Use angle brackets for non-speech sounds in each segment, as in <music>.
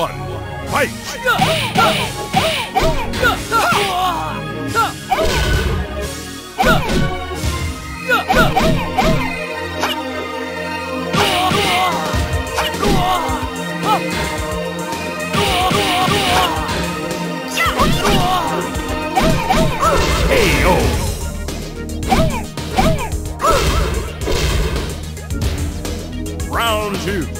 Fight! KO! Round two.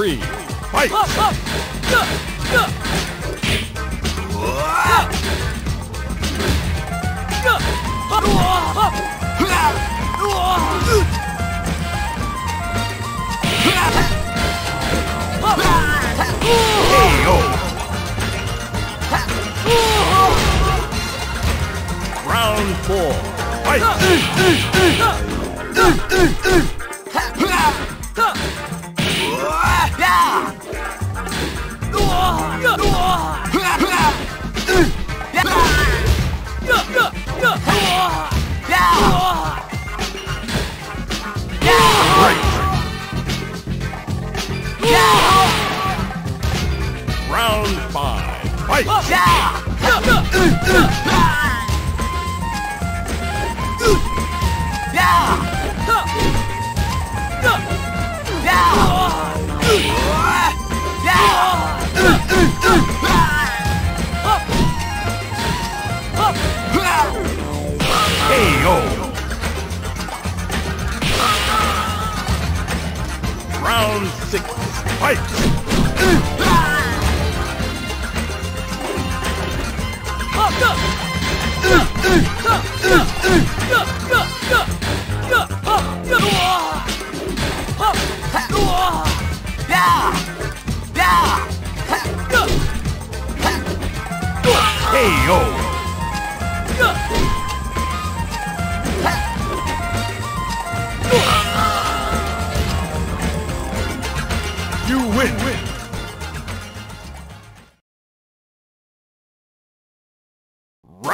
Three. Fight! Round four. Fight! Fight! KO! Round six. Fight! You win!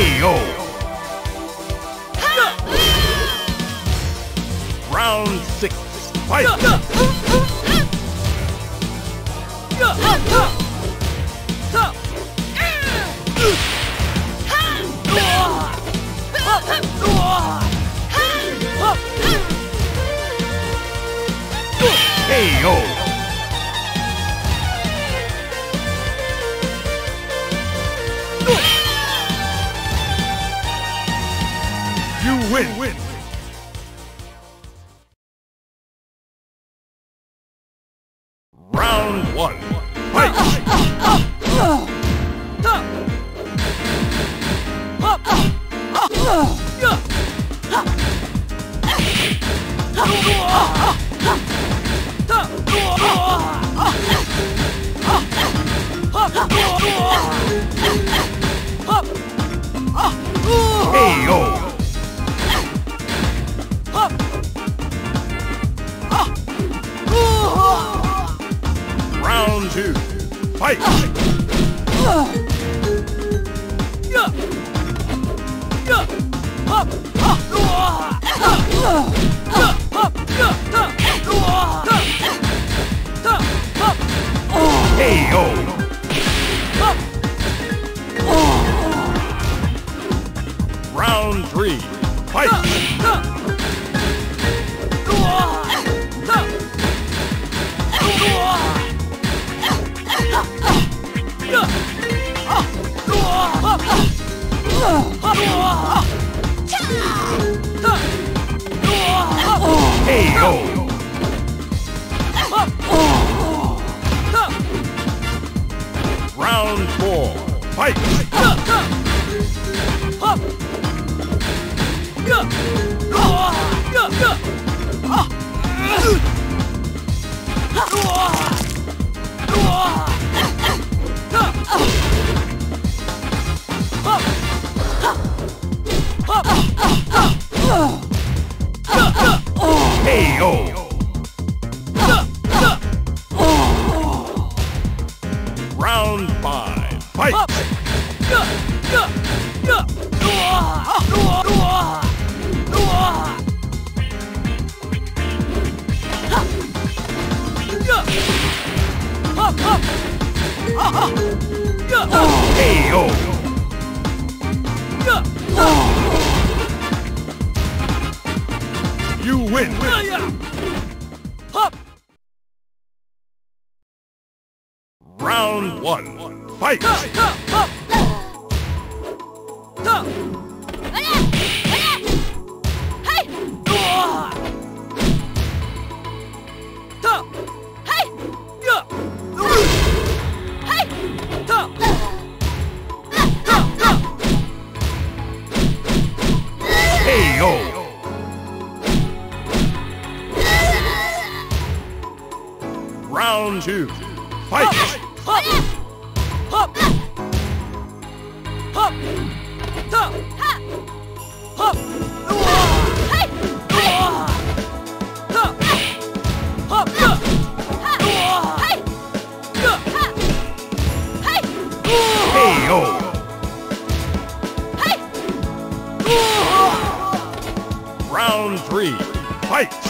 KO! Round six. Fight! Fight! KO! Fight! You win! Round one. Fight! two. Fight! Hop! Hop! Hop! Hop! Round three, fight!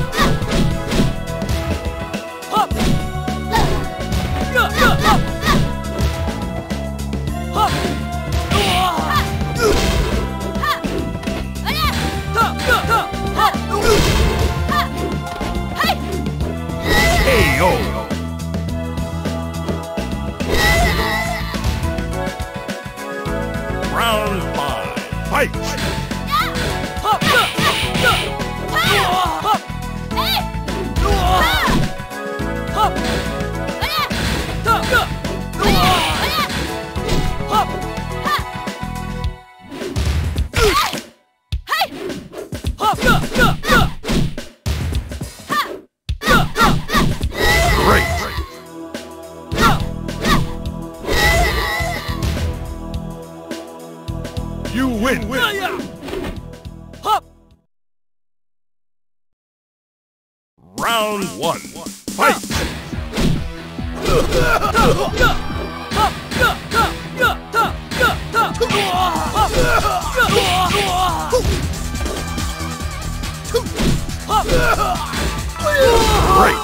Fight! One. Fight! Great!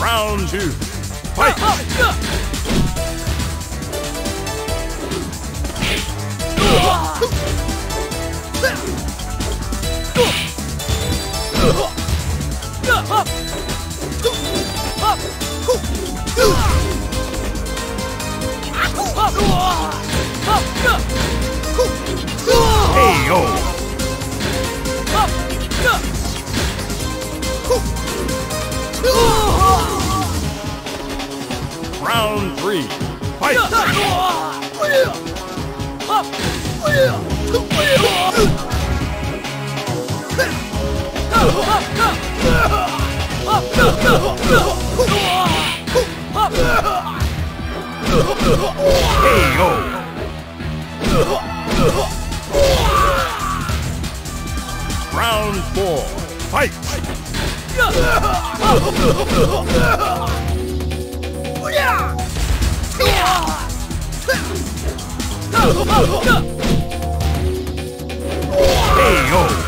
Round two. Fight! KO! Round three. Fight! KO! Round four. Fight! KO!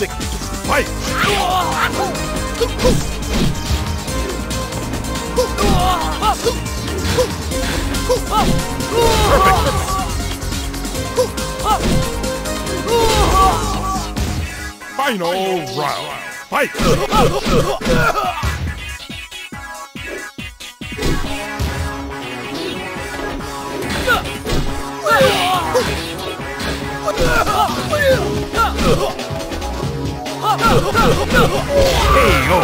Six. Fight! Final round. Fight! <laughs> KO!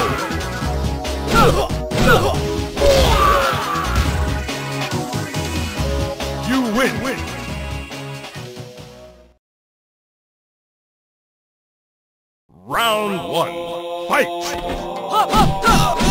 You win! win. Round one. Fight!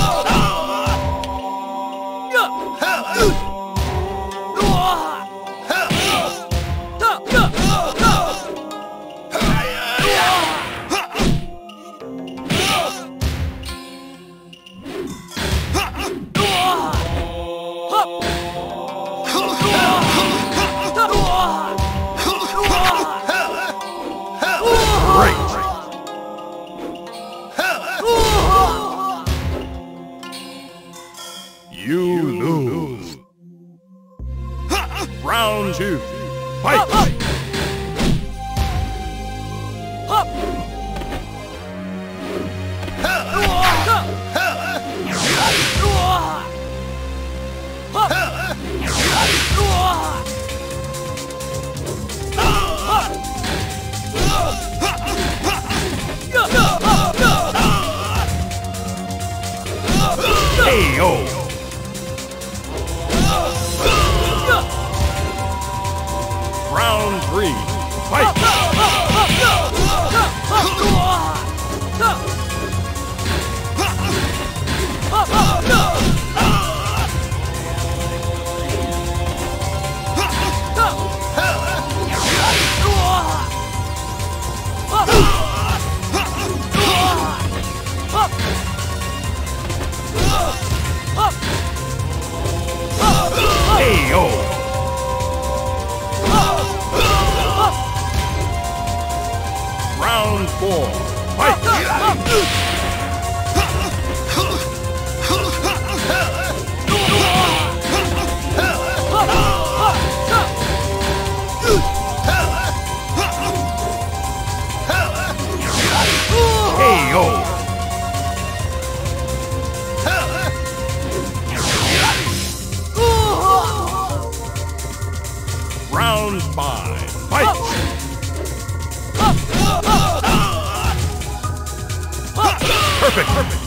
Round five. Fight! Perfect! Perfect!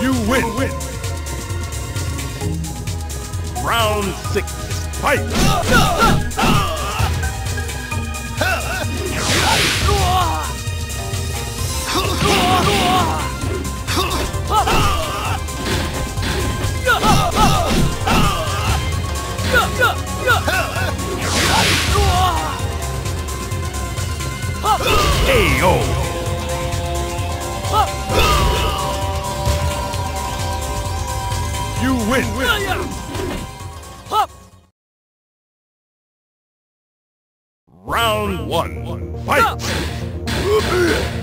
You win! win. Round six. Fight! <laughs> KO! You win! Round one. Fight!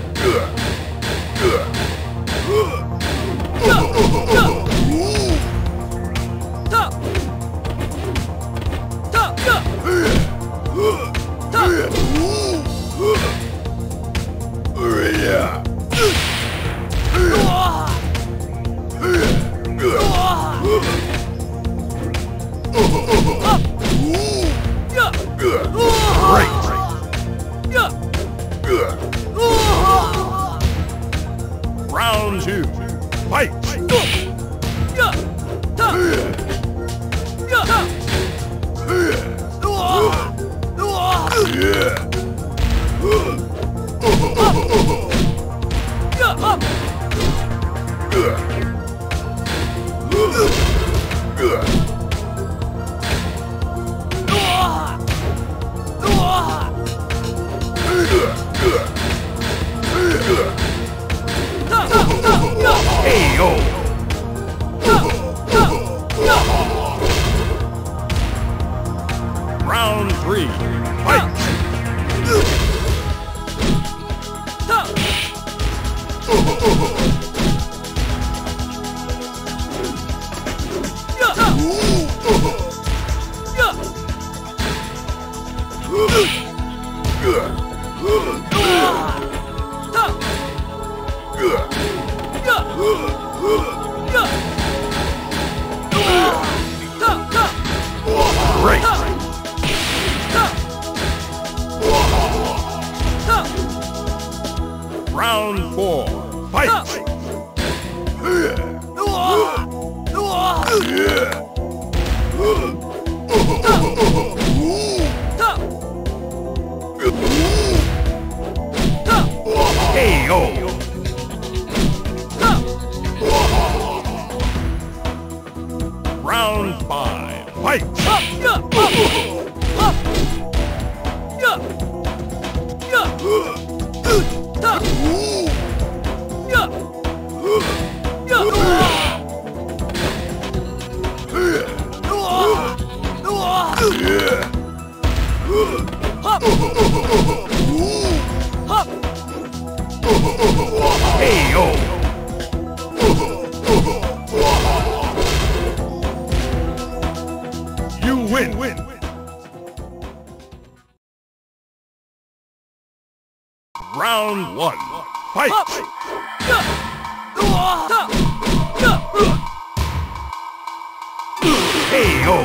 KO.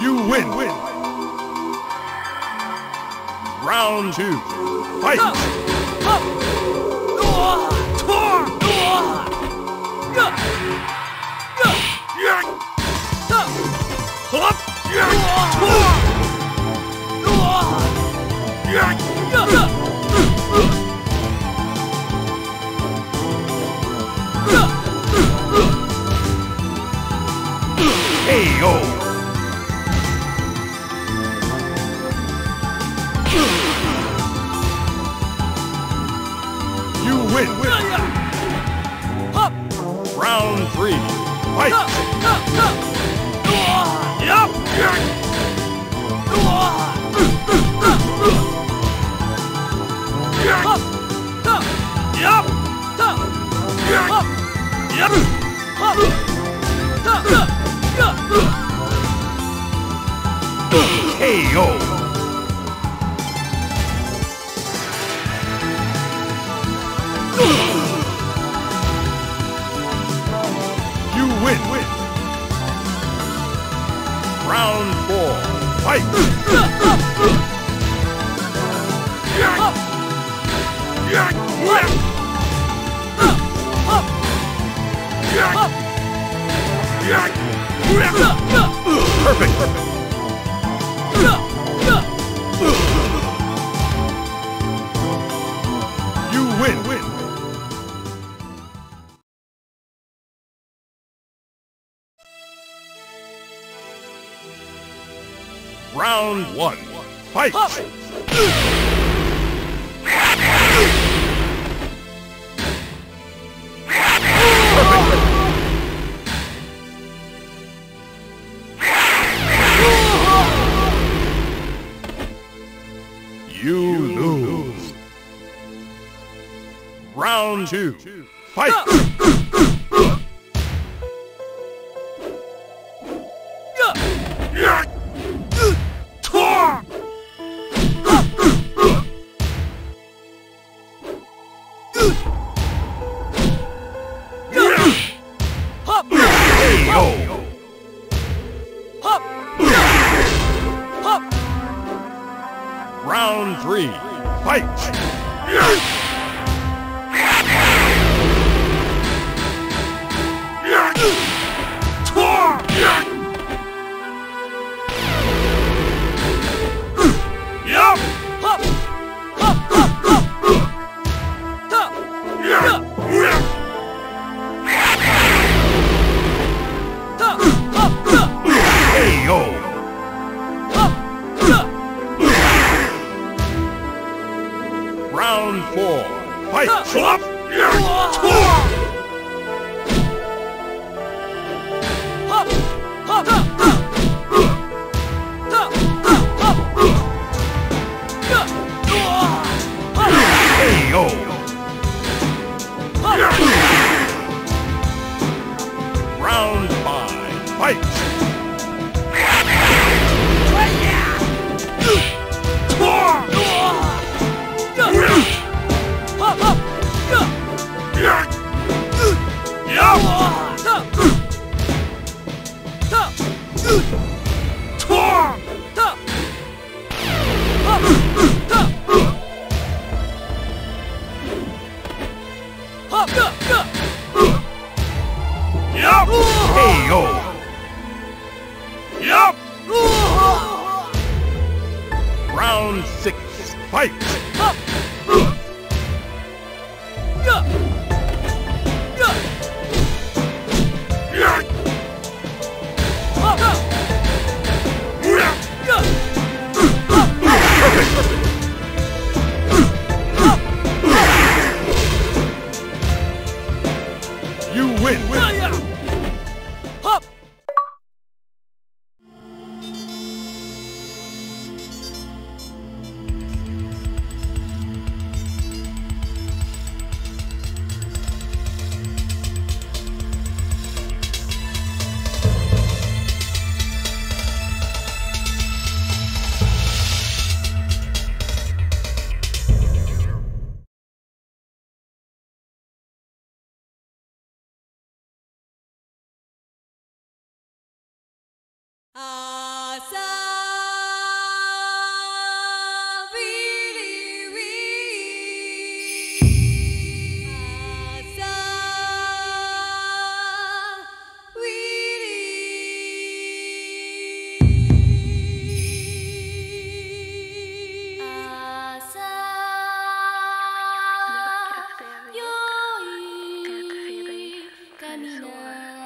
You win. win. Round two. Fight. Oh. Round one. Fight! You lose. Round two. Fight! world.